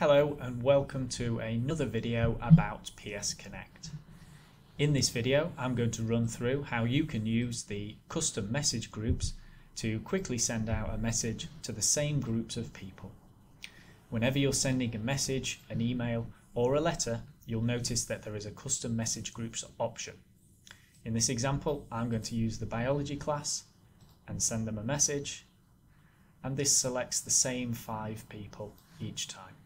Hello and welcome to another video about PS Connect. In this video I'm going to run through how you can use the custom message groups to quickly send out a message to the same groups of people. Whenever you're sending a message, an email or a letter you'll notice that there is a custom message groups option. In this example I'm going to use the biology class and send them a message and this selects the same five people each time.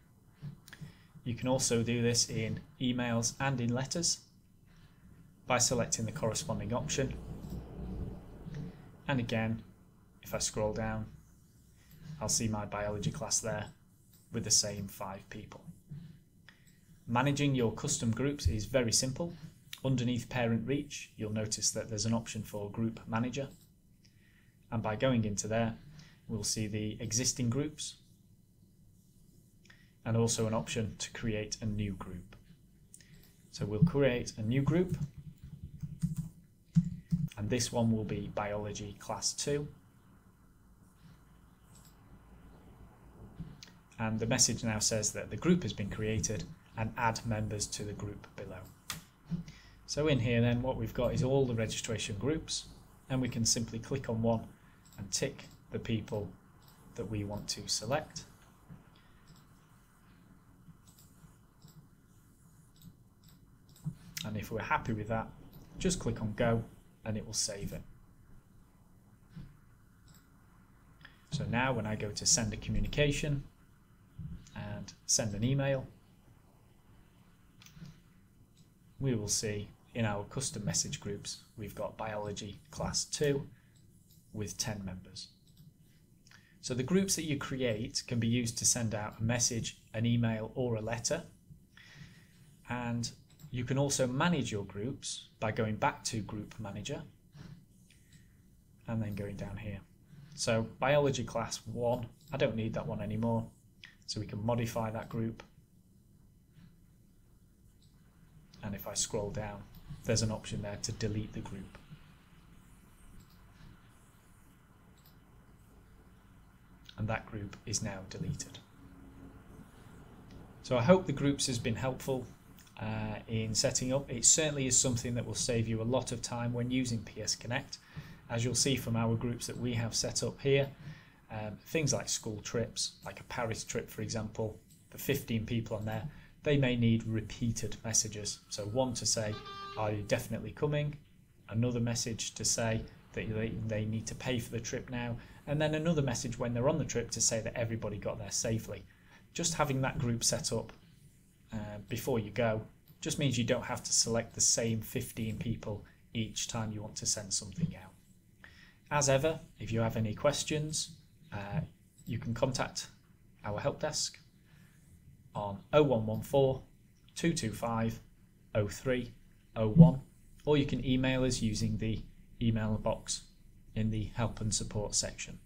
You can also do this in emails and in letters by selecting the corresponding option. And again, if I scroll down, I'll see my biology class there with the same five people. Managing your custom groups is very simple. Underneath Parent Reach, you'll notice that there's an option for Group Manager. And by going into there, we'll see the existing groups and also an option to create a new group. So we'll create a new group and this one will be biology class 2 and the message now says that the group has been created and add members to the group below. So in here then what we've got is all the registration groups and we can simply click on one and tick the people that we want to select. And if we're happy with that, just click on go and it will save it. So now when I go to send a communication and send an email, we will see in our custom message groups, we've got biology class 2 with 10 members. So the groups that you create can be used to send out a message, an email or a letter. And you can also manage your groups by going back to Group Manager and then going down here. So Biology Class 1, I don't need that one anymore. So we can modify that group. And if I scroll down, there's an option there to delete the group. and that group is now deleted. So I hope the groups has been helpful uh, in setting up. It certainly is something that will save you a lot of time when using PS Connect. As you'll see from our groups that we have set up here, um, things like school trips, like a Paris trip for example, the 15 people on there, they may need repeated messages. So one to say, are you definitely coming? Another message to say that they, need to pay for the trip now and then another message when they're on the trip to say that everybody got there safely. Just having that group set up before you go just means you don't have to select the same 15 people each time you want to send something out. As ever, if you have any questions, uh, you can contact our help desk on 0114 225 0301 or you can email us using the email box in the help and support section.